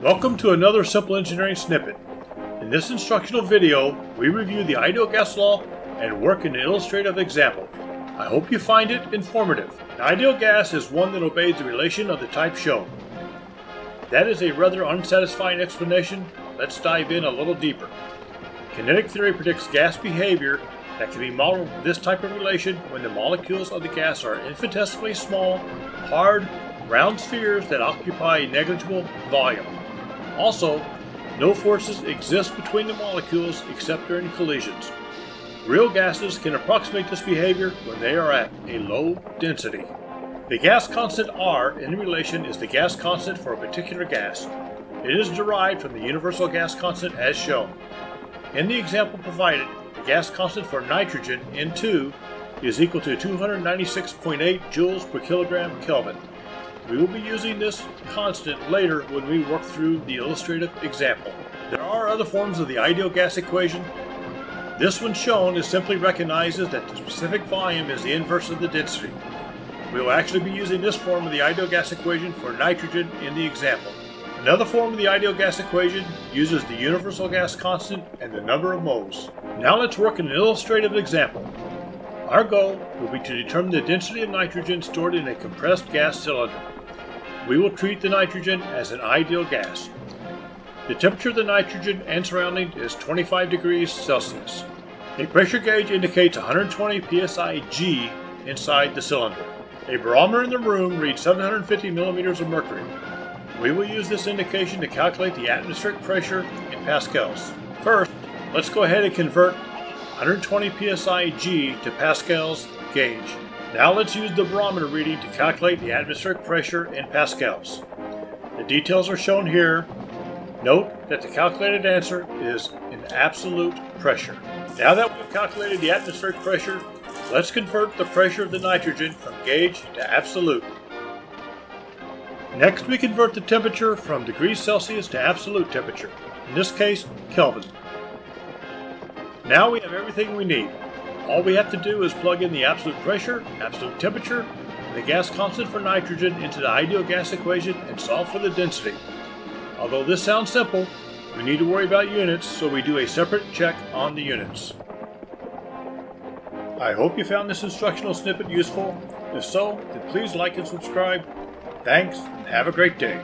Welcome to another Simple Engineering Snippet. In this instructional video, we review the ideal gas law and work in an illustrative example. I hope you find it informative. An ideal gas is one that obeys the relation of the type shown. That is a rather unsatisfying explanation. Let's dive in a little deeper. Kinetic theory predicts gas behavior that can be modeled with this type of relation when the molecules of the gas are infinitesimally small, hard, round spheres that occupy negligible volume. Also, no forces exist between the molecules except during collisions. Real gases can approximate this behavior when they are at a low density. The gas constant R in relation is the gas constant for a particular gas. It is derived from the universal gas constant as shown. In the example provided, the gas constant for nitrogen N2 is equal to 296.8 joules per kilogram Kelvin. We will be using this constant later when we work through the illustrative example. There are other forms of the ideal gas equation. This one shown is simply recognizes that the specific volume is the inverse of the density. We will actually be using this form of the ideal gas equation for nitrogen in the example. Another form of the ideal gas equation uses the universal gas constant and the number of moles. Now let's work in an illustrative example. Our goal will be to determine the density of nitrogen stored in a compressed gas cylinder we will treat the nitrogen as an ideal gas. The temperature of the nitrogen and surrounding is 25 degrees Celsius. A pressure gauge indicates 120 psi G inside the cylinder. A barometer in the room reads 750 millimeters of mercury. We will use this indication to calculate the atmospheric pressure in pascals. First, let's go ahead and convert 120 psi G to pascals gauge. Now let's use the barometer reading to calculate the atmospheric pressure in pascals. The details are shown here. Note that the calculated answer is in absolute pressure. Now that we've calculated the atmospheric pressure, let's convert the pressure of the nitrogen from gauge to absolute. Next we convert the temperature from degrees Celsius to absolute temperature, in this case Kelvin. Now we have everything we need. All we have to do is plug in the absolute pressure, absolute temperature, and the gas constant for nitrogen into the ideal gas equation and solve for the density. Although this sounds simple, we need to worry about units, so we do a separate check on the units. I hope you found this instructional snippet useful. If so, then please like and subscribe. Thanks, and have a great day.